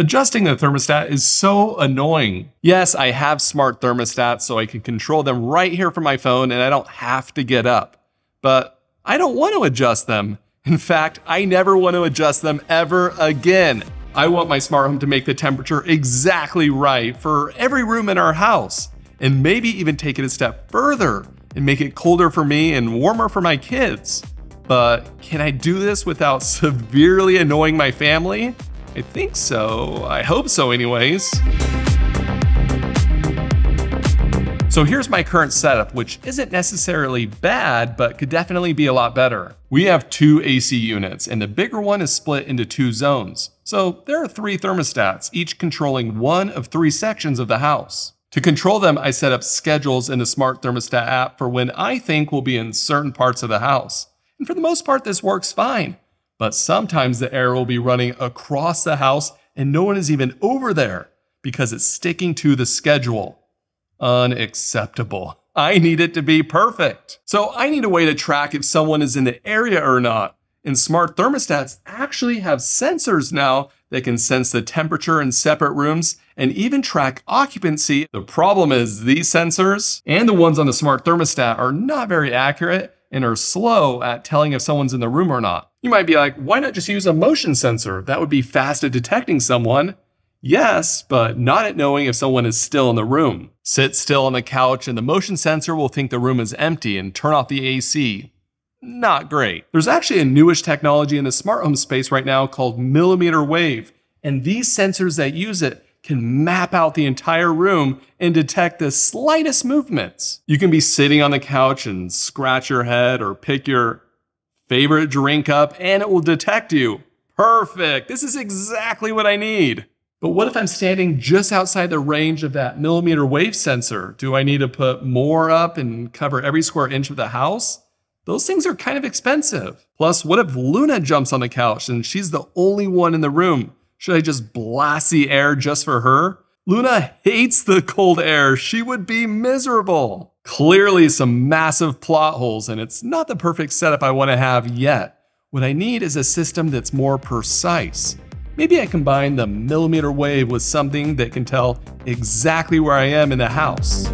Adjusting the thermostat is so annoying. Yes, I have smart thermostats so I can control them right here from my phone and I don't have to get up. But I don't want to adjust them. In fact, I never want to adjust them ever again. I want my smart home to make the temperature exactly right for every room in our house, and maybe even take it a step further and make it colder for me and warmer for my kids. But can I do this without severely annoying my family? I think so. I hope so, anyways. So here's my current setup, which isn't necessarily bad, but could definitely be a lot better. We have two AC units, and the bigger one is split into two zones. So there are three thermostats, each controlling one of three sections of the house. To control them, I set up schedules in the Smart Thermostat app for when I think we'll be in certain parts of the house. And for the most part, this works fine. But sometimes the air will be running across the house and no one is even over there because it's sticking to the schedule. Unacceptable. I need it to be perfect. So I need a way to track if someone is in the area or not. And smart thermostats actually have sensors now that can sense the temperature in separate rooms and even track occupancy. The problem is these sensors and the ones on the smart thermostat are not very accurate and are slow at telling if someone's in the room or not. You might be like, why not just use a motion sensor? That would be fast at detecting someone. Yes, but not at knowing if someone is still in the room. Sit still on the couch and the motion sensor will think the room is empty and turn off the AC. Not great. There's actually a newish technology in the smart home space right now called millimeter wave, and these sensors that use it can map out the entire room and detect the slightest movements. You can be sitting on the couch and scratch your head or pick your favorite drink up and it will detect you. Perfect. This is exactly what I need. But what if I'm standing just outside the range of that millimeter wave sensor? Do I need to put more up and cover every square inch of the house? Those things are kind of expensive. Plus, what if Luna jumps on the couch and she's the only one in the room? Should I just blast the air just for her? Luna hates the cold air. She would be miserable. Clearly, some massive plot holes, and it's not the perfect setup I want to have yet. What I need is a system that's more precise. Maybe I combine the millimeter wave with something that can tell exactly where I am in the house.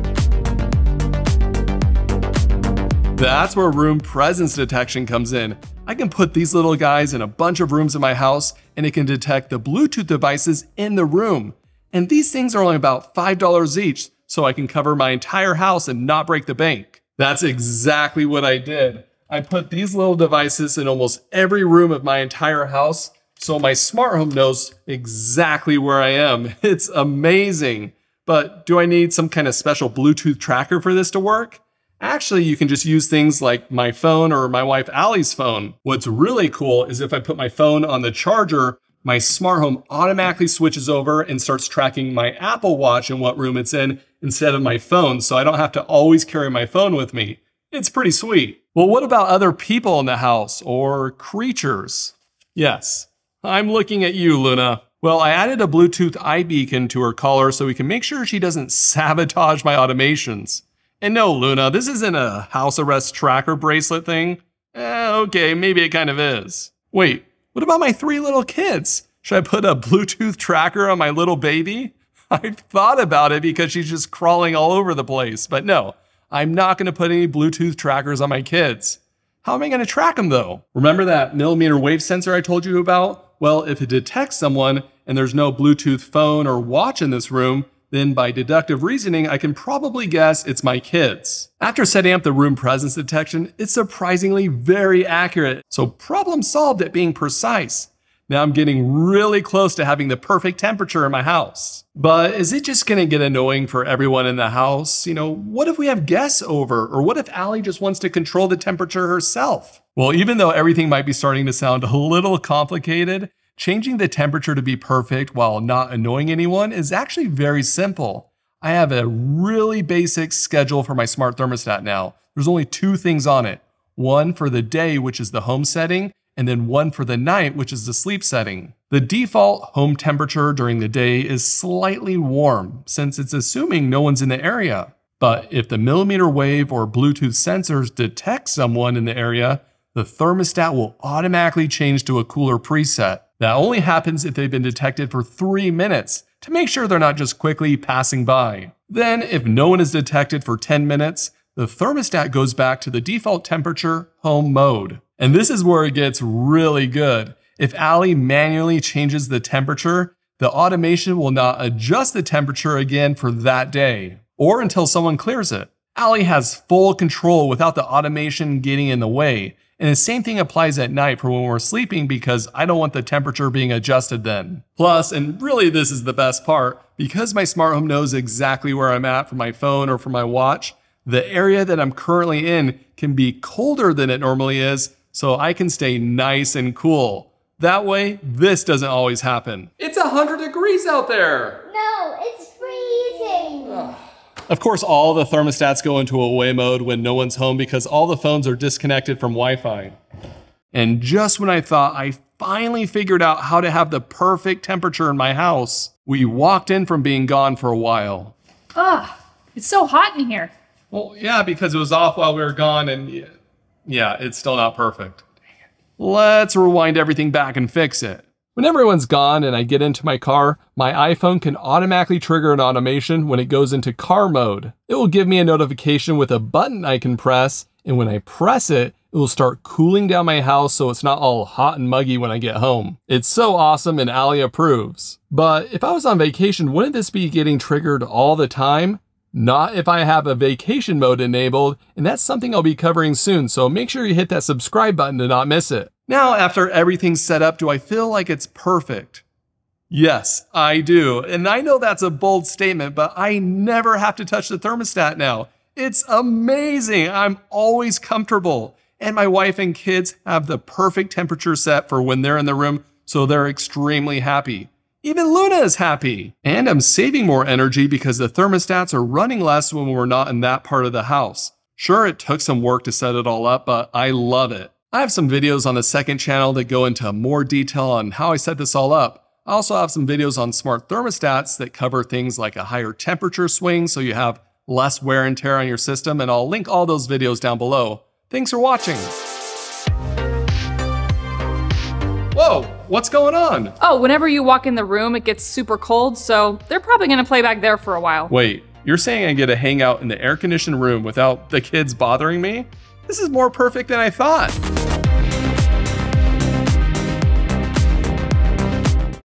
That's where room presence detection comes in. I can put these little guys in a bunch of rooms in my house and it can detect the Bluetooth devices in the room. And these things are only about $5 each, so I can cover my entire house and not break the bank. That's exactly what I did. I put these little devices in almost every room of my entire house so my smart home knows exactly where I am. It's amazing. But do I need some kind of special Bluetooth tracker for this to work? Actually, you can just use things like my phone or my wife Allie's phone. What's really cool is if I put my phone on the charger, my smart home automatically switches over and starts tracking my Apple Watch and what room it's in instead of my phone, so I don't have to always carry my phone with me. It's pretty sweet. Well, what about other people in the house or creatures? Yes, I'm looking at you, Luna. Well, I added a Bluetooth iBeacon to her collar so we can make sure she doesn't sabotage my automations. And no, Luna, this isn't a house arrest tracker bracelet thing. Eh, okay, maybe it kind of is. Wait, what about my three little kids? Should I put a Bluetooth tracker on my little baby? I've thought about it because she's just crawling all over the place, but no, I'm not going to put any Bluetooth trackers on my kids. How am I going to track them though? Remember that millimeter wave sensor I told you about? Well, if it detects someone and there's no Bluetooth phone or watch in this room, then by deductive reasoning, I can probably guess it's my kids. After setting up the room presence detection, it's surprisingly very accurate, so problem solved at being precise. Now I'm getting really close to having the perfect temperature in my house. But is it just gonna get annoying for everyone in the house? You know, what if we have guests over? Or what if Allie just wants to control the temperature herself? Well, even though everything might be starting to sound a little complicated, changing the temperature to be perfect while not annoying anyone is actually very simple. I have a really basic schedule for my smart thermostat now. There's only two things on it. One for the day, which is the home setting, and then one for the night, which is the sleep setting. The default home temperature during the day is slightly warm since it's assuming no one's in the area. But if the millimeter wave or Bluetooth sensors detect someone in the area, the thermostat will automatically change to a cooler preset. That only happens if they've been detected for 3 minutes to make sure they're not just quickly passing by. Then, if no one is detected for 10 minutes, the thermostat goes back to the default temperature home mode. And this is where it gets really good. If Allie manually changes the temperature, the automation will not adjust the temperature again for that day or until someone clears it. Allie has full control without the automation getting in the way. And the same thing applies at night for when we're sleeping because I don't want the temperature being adjusted then. Plus, and really this is the best part, because my smart home knows exactly where I'm at from my phone or from my watch, the area that I'm currently in can be colder than it normally is, so I can stay nice and cool. That way, this doesn't always happen. It's 100 degrees out there! No, it's freezing! Of course, all the thermostats go into away mode when no one's home because all the phones are disconnected from Wi-Fi. And just when I thought I finally figured out how to have the perfect temperature in my house, we walked in from being gone for a while. Ugh, it's so hot in here. Well, yeah, because it was off while we were gone and yeah, it's still not perfect. Let's rewind everything back and fix it. When everyone's gone and I get into my car, my iPhone can automatically trigger an automation when it goes into car mode. It will give me a notification with a button I can press, and when I press it, it will start cooling down my house so it's not all hot and muggy when I get home. It's so awesome and Allie approves. But if I was on vacation, wouldn't this be getting triggered all the time? Not if I have a vacation mode enabled, and that's something I'll be covering soon, so make sure you hit that subscribe button to not miss it. Now, after everything's set up, do I feel like it's perfect? Yes, I do. And I know that's a bold statement, but I never have to touch the thermostat now. It's amazing. I'm always comfortable. And my wife and kids have the perfect temperature set for when they're in the room, so they're extremely happy. Even Luna is happy. And I'm saving more energy because the thermostats are running less when we're not in that part of the house. Sure, it took some work to set it all up, but I love it. I have some videos on the second channel that go into more detail on how I set this all up. I also have some videos on smart thermostats that cover things like a higher temperature swing so you have less wear and tear on your system, and I'll link all those videos down below. Thanks for watching. Whoa, what's going on? Oh, whenever you walk in the room, it gets super cold, so they're probably gonna play back there for a while. Wait, you're saying I get to hang out in the air conditioned room without the kids bothering me? This is more perfect than I thought.